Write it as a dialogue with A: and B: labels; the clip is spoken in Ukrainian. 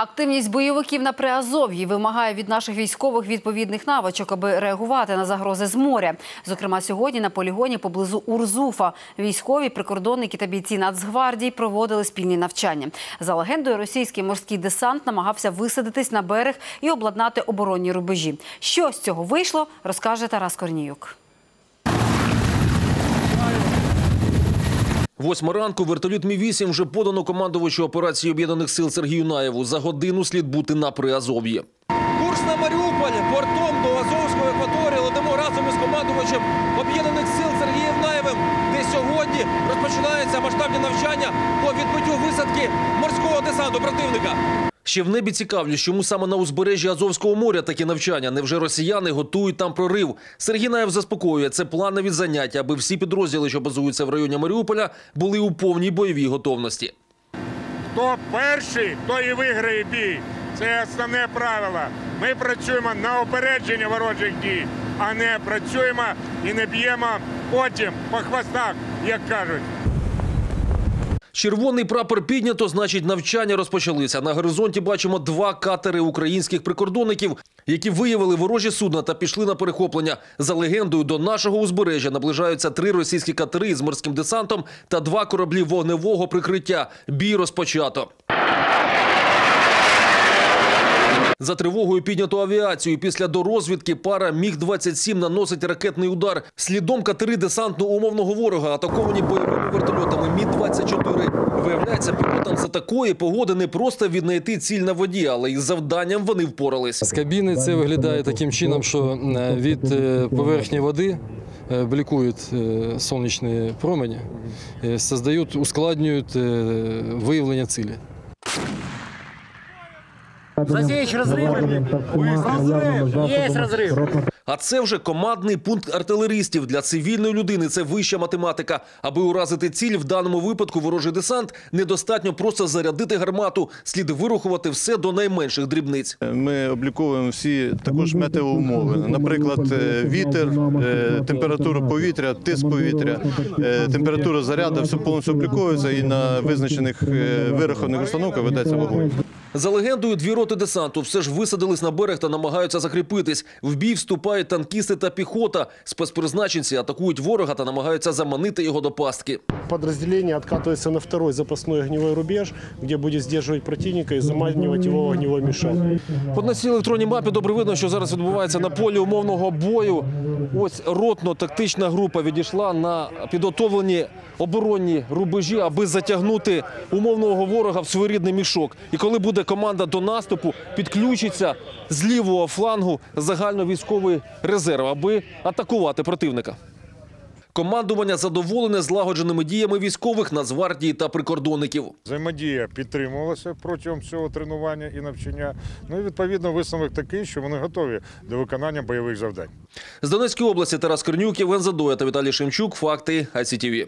A: Активність бойовиків на Приазов'ї вимагає від наших військових відповідних навичок, аби реагувати на загрози з моря. Зокрема, сьогодні на полігоні поблизу Урзуфа військові, прикордонники та бійці Нацгвардії проводили спільні навчання. За легендою, російський морський десант намагався висадитись на берег і обладнати оборонні рубежі. Що з цього вийшло, розкаже Тарас Корніюк.
B: Восьма ранку вертоліт Мі-8 вже подано командувачу операції Об'єднаних сил Сергію Наєву. За годину слід бути на Приазов'ї. Курс на Маріуполь, портом до Азовської екваторії летимо разом із командувачем Об'єднаних сил Сергієм Наєвим, де сьогодні розпочинаються масштабні навчання по відбиттю висадки морського десанту противника. Ще в небі цікавлюсь, чому саме на узбережжі Азовського моря такі навчання. Невже росіяни готують там прорив? Сергій Наєв заспокоює, це планові заняття, аби всі підрозділи, що базуються в районі Маріуполя, були у повній бойовій готовності.
C: Хто перший, той і виграє бій. Це основне правило. Ми працюємо на опередження ворожих дій, а не працюємо і не б'ємо потім по хвостах, як кажуть.
B: Червоний прапор піднято, значить, навчання розпочалися. На горизонті бачимо два катери українських прикордонників, які виявили ворожі судна та пішли на перехоплення. За легендою, до нашого узбережжя наближаються три російські катери з морським десантом та два кораблі вогневого прикриття. Бій розпочато. За тривогою піднято авіацію. Після дорозвідки пара Міг-27 наносить ракетний удар. Слідом катери десантно-умовного ворога, атаковані бойовими вертольотами Мі-24. Виявляється, пілотам за такої погоди не просто віднайти ціль на воді, але із завданням вони впорались.
D: З кабіни це виглядає таким чином, що е, від е, поверхні води е, блікують е, сонячні промені, е, создають, ускладнюють е, виявлення цілі.
E: Засечь разрывы. Разрыв. Есть разрыв.
B: А це вже командний пункт артилеристів для цивільної людини. Це вища математика. Аби уразити ціль в даному випадку ворожий десант, недостатньо просто зарядити гармату. Слід вирахувати все до найменших дрібниць.
F: Ми обліковуємо всі також метеоумови. Наприклад, е, вітер, е, температура повітря, тиск повітря, е, температура заряду, все повністю обліковується і на визначених е, вирахованих установках ведеться вогонь.
B: За легендою, дві роти десанту все ж висадились на берег та намагаються закріпитись. В бій вступають танкісти та піхота. Спецпризначенці атакують ворога та намагаються заманити його до пастки.
G: Подразделение откатывается на второй запасной огневой рубеж, где будет сдерживать противника и заманивать его в огневой мешок.
B: По на цій електронній мапі добре видно, що зараз відбувається на полі умовного бою. Ось ротно-тактична група відійшла на підготовлені оборонні рубежі, аби затягнути умовного ворога в своєрідний мішок. І коли буде команда до наступу, підключиться з лівого флангу загальновійськовий резерв, аби атакувати противника. Командування задоволене злагодженими діями військових Нацгвардії та прикордонників.
C: Взаємодія підтримувалася протягом цього тренування і навчання. Ну і відповідно висновок такий, що вони готові до виконання бойових завдань.
B: З Донецької області Тарас Корнюк, Євген Задоя та Віталій Шемчук. Факти АЦТВ.